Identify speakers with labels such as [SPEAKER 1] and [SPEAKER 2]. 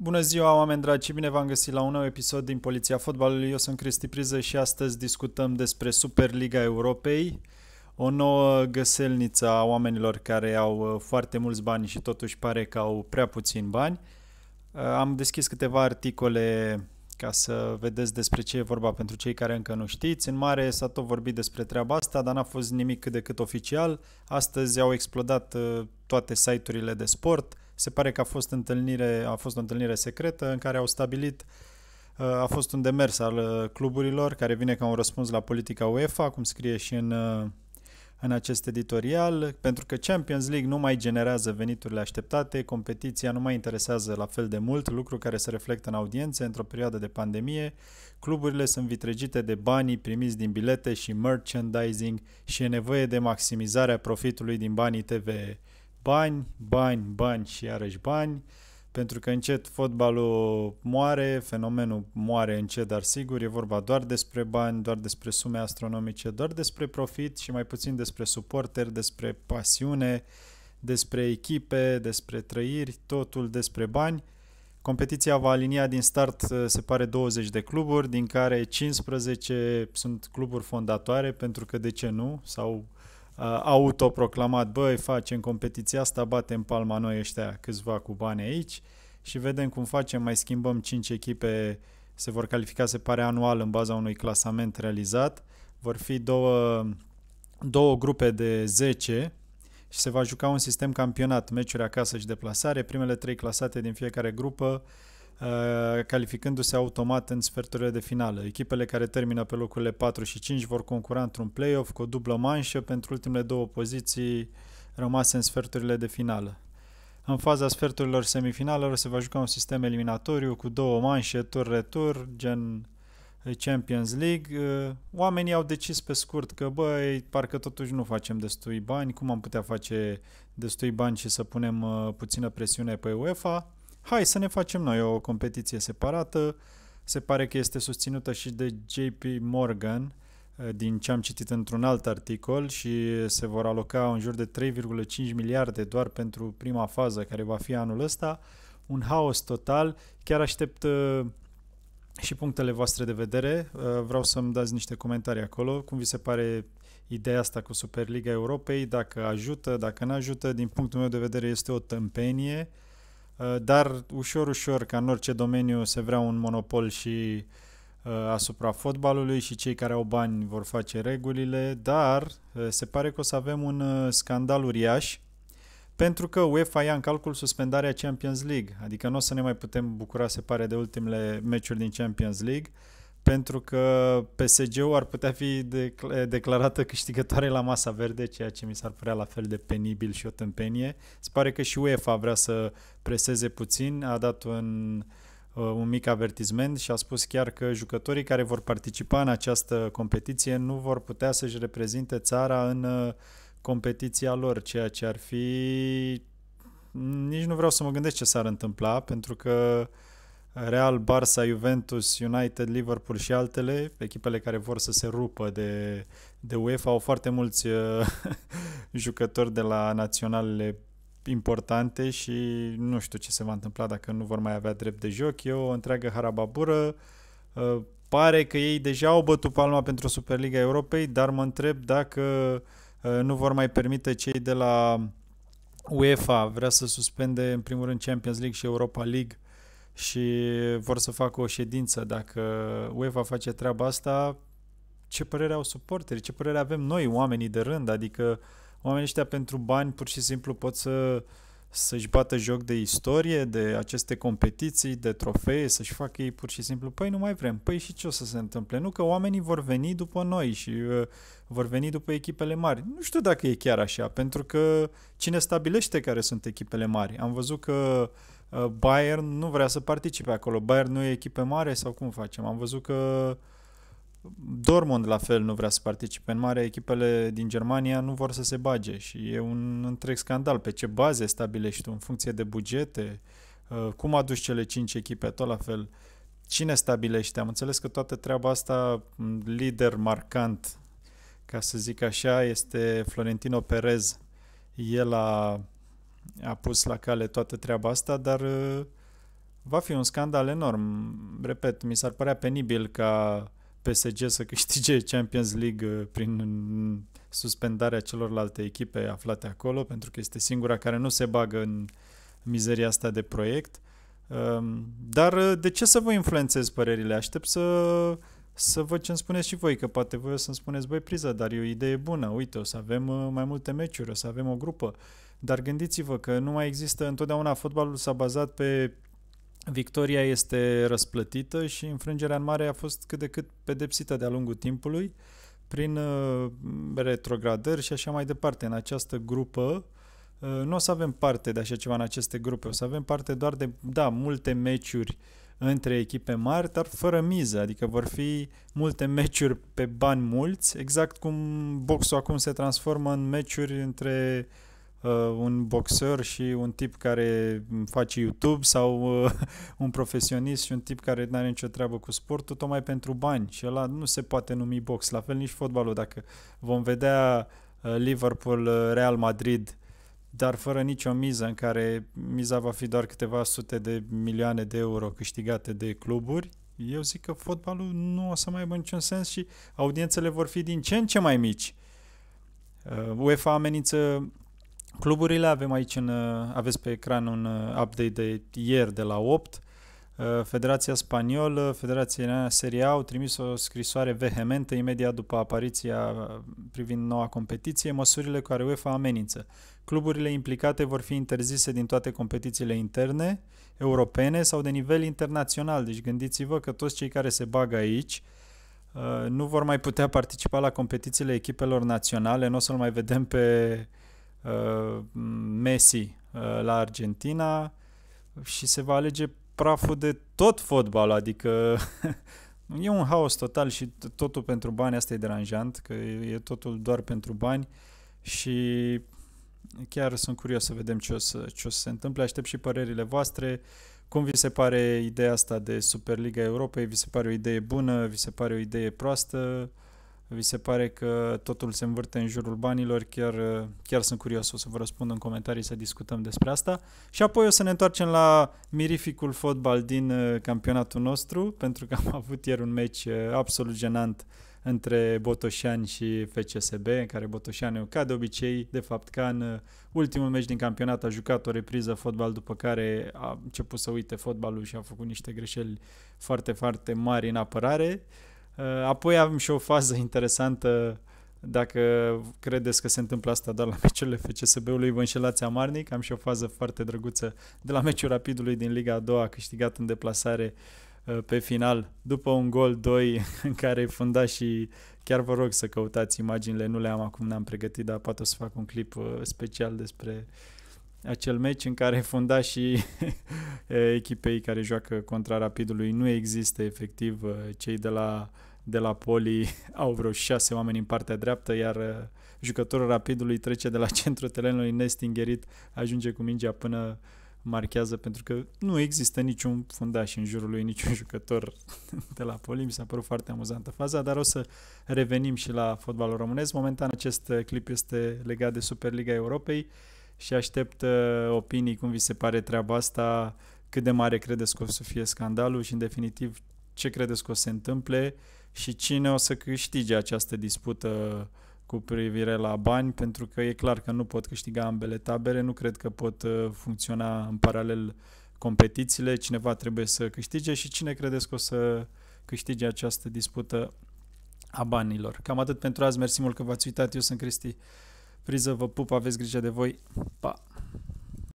[SPEAKER 1] Bună ziua, oameni dragi, bine v-am găsit la un nou episod din Poliția Fotbalului. Eu sunt Cristi Priză și astăzi discutăm despre Superliga Europei, o nouă găselniță a oamenilor care au uh, foarte mulți bani și totuși pare că au prea puțini bani. Uh, am deschis câteva articole ca să vedeți despre ce e vorba pentru cei care încă nu știți. În mare s-a tot vorbit despre treaba asta, dar n-a fost nimic cât de cât oficial. Astăzi au explodat uh, toate site-urile de sport. Se pare că a fost, întâlnire, a fost o întâlnire secretă în care au stabilit uh, a fost un demers al uh, cluburilor care vine ca un răspuns la politica UEFA, cum scrie și în în acest editorial, pentru că Champions League nu mai generează veniturile așteptate, competiția nu mai interesează la fel de mult, lucru care se reflectă în audiențe într-o perioadă de pandemie, cluburile sunt vitregite de banii primiți din bilete și merchandising și e nevoie de maximizarea profitului din banii TV. Bani, bani, bani și iarăși bani, pentru că încet fotbalul moare, fenomenul moare încet, dar sigur, e vorba doar despre bani, doar despre sume astronomice, doar despre profit și mai puțin despre suporteri, despre pasiune, despre echipe, despre trăiri, totul despre bani. Competiția va alinia din start, se pare, 20 de cluburi, din care 15 sunt cluburi fondatoare, pentru că de ce nu, sau uh, autoproclamat, băi, facem competiția asta, batem palma noi ăștia câțiva cu bani aici și vedem cum facem, mai schimbăm 5 echipe, se vor califica, se pare, anual în baza unui clasament realizat. Vor fi două, două grupe de 10 și se va juca un sistem campionat, meciuri acasă și deplasare, primele trei clasate din fiecare grupă Uh, calificându-se automat în sferturile de finală. Echipele care termină pe locurile 4 și 5 vor concura într-un play-off cu o dublă manșă pentru ultimele două poziții rămase în sferturile de finală. În faza sferturilor semifinalelor se va juca un sistem eliminatoriu cu două manșe, tur-retur, gen Champions League. Uh, oamenii au decis pe scurt că, băi, parcă totuși nu facem destui bani, cum am putea face destui bani și să punem uh, puțină presiune pe UEFA? Hai să ne facem noi o competiție separată. Se pare că este susținută și de JP Morgan, eh, din ce am citit într-un alt articol și se vor aloca în jur de 3,5 miliarde doar pentru prima fază care va fi anul ăsta. Un haos total. Chiar aștept eh, și punctele voastre de vedere. Eh, vreau să-mi dați niște comentarii acolo. Cum vi se pare ideea asta cu Superliga Europei? Dacă ajută, dacă nu ajută, din punctul meu de vedere este o tâmpenie Uh, dar ușor, ușor, ca în orice domeniu, se vrea un monopol și uh, asupra fotbalului și cei care au bani vor face regulile, dar uh, se pare că o să avem un scandal uriaș pentru că UEFA ia în calcul suspendarea Champions League, adică nu o să ne mai putem bucura, se pare, de ultimele meciuri din Champions League, pentru că PSG-ul ar putea fi declarată câștigătoare la masa verde, ceea ce mi s-ar părea la fel de penibil și o tâmpenie. Se pare că și UEFA vrea să preseze puțin, a dat un, uh, un mic avertisment și a spus chiar că jucătorii care vor participa în această competiție nu vor putea să-și reprezinte țara în uh, competiția lor, ceea ce ar fi... Nici nu vreau să mă gândesc ce s-ar întâmpla, pentru că uh, Real, Barça, Juventus, United, Liverpool și altele, echipele care vor să se rupă de, de UEFA, au foarte mulți uh, jucători de la naționalele importante și nu știu ce se va întâmpla dacă nu vor mai avea drept de joc. E o întreagă harababură. Uh, pare că ei deja au bătut palma pentru Superliga Europei, dar mă întreb dacă uh, nu vor mai permite cei de la UEFA vrea să suspende în primul rând Champions League și Europa League și vor să facă o ședință. Dacă UEFA face treaba asta, ce părere au suporterii, ce părere avem noi, oamenii de rând, adică oamenii ăștia pentru bani pur și simplu pot să să-și bată joc de istorie, de aceste competiții, de trofee, să-și facă ei pur și simplu, păi nu mai vrem, păi și ce o să se întâmple? Nu că oamenii vor veni după noi și uh, vor veni după echipele mari. Nu știu dacă e chiar așa, pentru că cine stabilește care sunt echipele mari? Am văzut că uh, Uh, Bayern nu vrea să participe acolo. Bayern nu e echipă mare sau cum facem? Am văzut că Dortmund la fel nu vrea să participe în mare, echipele din Germania nu vor să se bage și e un întreg scandal. Pe ce baze stabilești tu? În funcție de bugete? Uh, cum aduci cele cinci echipe? Tot la fel. Cine stabilește? Am înțeles că toată treaba asta, lider marcant, ca să zic așa, este Florentino Perez. El a a pus la cale toată treaba asta, dar uh, va fi un scandal enorm. Repet, mi s-ar părea penibil ca PSG să câștige Champions League uh, prin suspendarea celorlalte echipe aflate acolo, pentru că este singura care nu se bagă în mizeria asta de proiect. Um, dar uh, de ce să vă influențez părerile? Aștept să, să văd ce îmi spuneți și voi, că poate voi o să-mi spuneți, băi, Priza, dar e o idee bună, uite, o să avem uh, mai multe meciuri, o să avem o grupă. Dar gândiți-vă că nu mai există, întotdeauna fotbalul s-a bazat pe victoria este răsplătită și înfrângerea în mare a fost cât de cât pedepsită de-a lungul timpului prin uh, retrogradări și așa mai departe. În această grupă uh, nu o să avem parte de așa ceva în aceste grupe, o să avem parte doar de, da, multe meciuri între echipe mari, dar fără miză, adică vor fi multe meciuri pe bani mulți, exact cum boxul acum se transformă în meciuri între uh, uh, un boxer și un tip care face YouTube sau uh, un profesionist și un tip care nu are nicio treabă cu sportul, tocmai pentru bani. Și ăla nu se poate numi box. La fel nici fotbalul. Dacă vom vedea uh, Liverpool-Real uh, Madrid dar fără nicio miză în care miza va fi doar câteva sute de milioane de euro câștigate de cluburi, eu zic că fotbalul nu o să mai aibă niciun sens și audiențele vor fi din ce în ce mai mici. Uh, UEFA amenință Cluburile avem aici, în, uh, aveți pe ecran un uh, update de ieri de la 8. Uh, Federația Spaniolă, Federația Serie A au trimis o scrisoare vehementă imediat după apariția privind noua competiție, măsurile cu care UEFA amenință. Cluburile implicate vor fi interzise din toate competițiile interne, europene sau de nivel internațional. Deci gândiți-vă că toți cei care se bagă aici nu vor mai putea participa la competițiile echipelor naționale, nu o să-l mai vedem pe Uh, Messi uh, la Argentina și se va alege praful de tot fotbal, adică e un haos total și totul pentru bani, asta e deranjant, că e totul doar pentru bani și chiar sunt curios să vedem ce o să, ce o să se întâmple, aștept și părerile voastre, cum vi se pare ideea asta de Superliga Europei, vi se pare o idee bună, vi se pare o idee proastă, vi se pare că totul se învârte în jurul banilor, chiar, chiar sunt curios, o să vă răspund în comentarii să discutăm despre asta. Și apoi o să ne întoarcem la mirificul fotbal din uh, campionatul nostru, pentru că am avut ieri un meci uh, absolut genant între Botoșani și FCSB, în care Botoșani, ca de obicei, de fapt, ca în uh, ultimul meci din campionat, a jucat o repriză fotbal, după care a început să uite fotbalul și a făcut niște greșeli foarte, foarte mari în apărare. Uh, apoi avem și o fază interesantă dacă credeți că se întâmplă asta doar la meciurile FCSB-ului, vă înșelați amarnic. Am și o fază foarte drăguță de la meciul Rapidului din Liga a doua, câștigat în deplasare uh, pe final, după un gol 2 în care funda și chiar vă rog să căutați imaginile, nu le am acum, n-am pregătit, dar poate o să fac un clip uh, special despre acel meci în care funda și echipei care joacă contra Rapidului. Nu există efectiv cei de la uh, de la Poli au vreo șase oameni în partea dreaptă, iar uh, jucătorul rapidului trece de la centrul terenului nestingerit, ajunge cu mingea până marchează, pentru că nu există niciun fundaș în jurul lui, niciun jucător de la Poli. Mi s-a părut foarte amuzantă faza, dar o să revenim și la fotbalul românesc. Momentan acest uh, clip este legat de Superliga Europei și aștept uh, opinii cum vi se pare treaba asta, cât de mare credeți că o să fie scandalul și în definitiv ce credeți că o să se întâmple și cine o să câștige această dispută cu privire la bani, pentru că e clar că nu pot câștiga ambele tabere, nu cred că pot uh, funcționa în paralel competițiile, cineva trebuie să câștige și cine credeți că o să câștige această dispută a banilor. Cam atât pentru azi, mersi mult că v-ați uitat, eu sunt Cristi Priză, vă pup, aveți grijă de voi, pa!